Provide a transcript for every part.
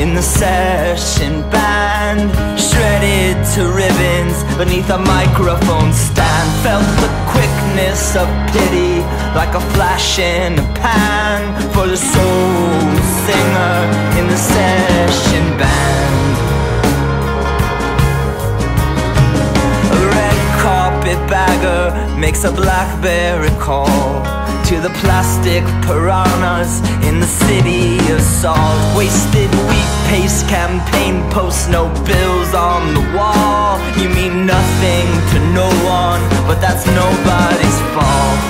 in the session band. Shredded to ribbons beneath a microphone stand. Felt the quickness of pity like a flash in a pan For the soul singer in the session band. A red carpet bagger makes a blackberry call to the plastic piranhas in the city of salt. Wasted wheat paste campaign posts, no bills on the wall. You mean nothing to no one, but that's nobody's fault.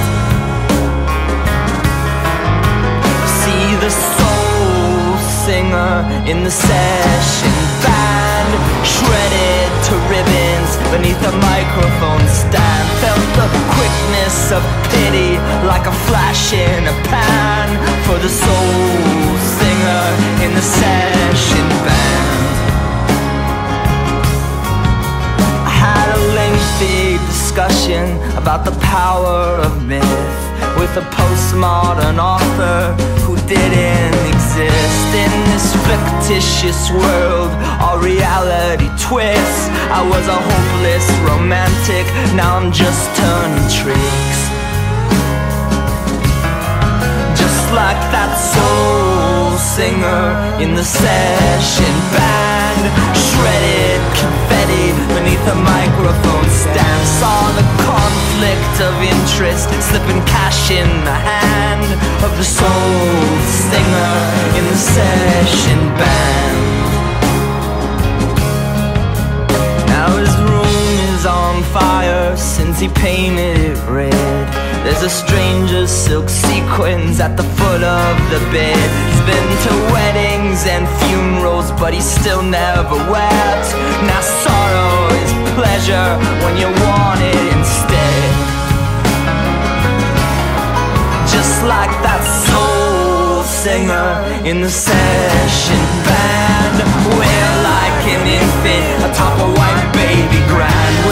See the soul singer in the session band, shredded to ribbons beneath a microphone stand. Felt the quickness of pity like a flash in a pan for the soul singer in the session band. I had a lengthy discussion about the power of myth with a postmodern author who didn't exist in this fictitious world. All reality twists. I was a hopeless romantic, now I'm just turning tricks. Like that soul singer in the session band, shredded confetti beneath a microphone stand. Saw the conflict of interest, slipping cash in the hand of the soul singer in the session band. Now his room is on fire since he painted it red. There's a stranger's silk sequins at the foot of the bed. He's been to weddings and funerals, but he still never wept. Now sorrow is pleasure when you want it instead. Just like that soul singer in the session band. We're like an infant atop a white baby grand.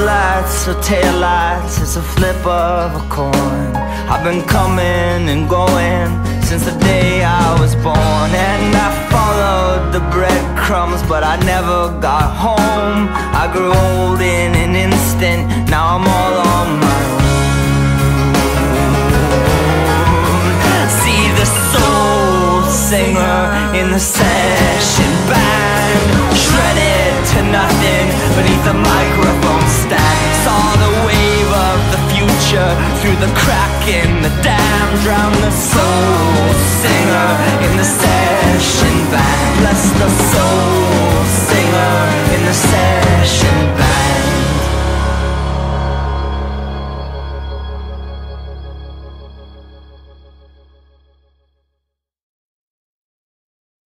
Headlights or taillights, it's a flip of a coin. I've been coming and going since the day I was born. And I followed the breadcrumbs, but I never got home. I grew old in an instant, now I'm singer in the session band, shredded to nothing beneath the microphone stand. Saw the wave of the future through the crack in the dam, drown the soul singer in the session.